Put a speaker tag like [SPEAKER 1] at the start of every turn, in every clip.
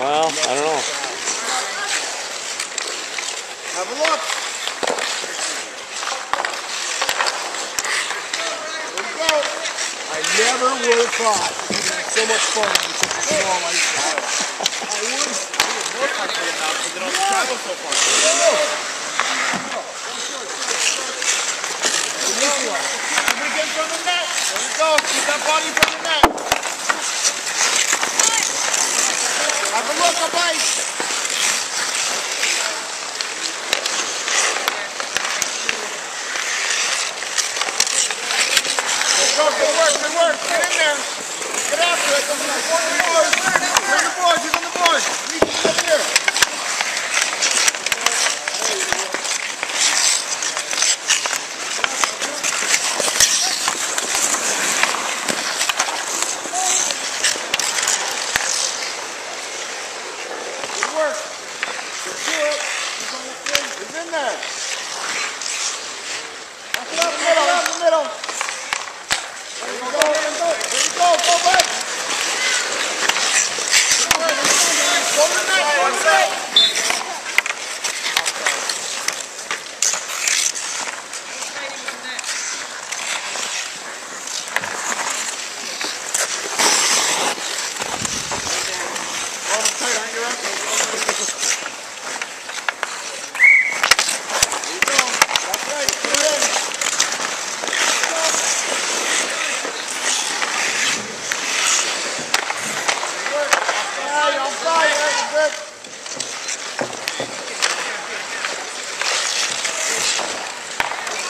[SPEAKER 1] Well, I don't know.
[SPEAKER 2] Have a look. There you go. I never would have thought that you'd have so much fun with such a small ice rink. I would.
[SPEAKER 3] More comfortable now because they don't travel so far. Somebody get in front of the net. There you go. Keep that body in front of the net.
[SPEAKER 2] Have a look up ice.
[SPEAKER 3] Go, good work. Get in there. Get after it. Come on, the board. He's on the board. He's on the board. He's up here. Good work. Good. He's. He's in there. Pass it up, middle, up the middle. There you go, there you go. There you go, go back. Go to the net, go to the net. Hold him tight, aren't you, Russ? There you go. That's right. Put it in. Fire, on fire. Good. Good job.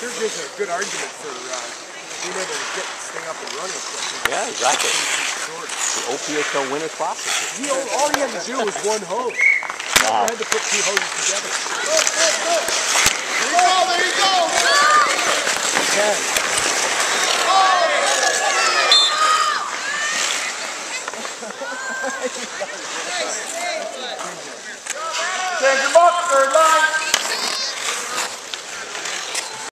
[SPEAKER 2] Sure gives a good argument for uh, being able to get this thing up and running quickly.
[SPEAKER 1] Yeah, exactly. The OPHL Winter Classic.
[SPEAKER 2] He, all he had to do was one hose. He
[SPEAKER 1] Wow.
[SPEAKER 2] had to put two hoses together.
[SPEAKER 3] There you go, Sandra Mock, third
[SPEAKER 2] line.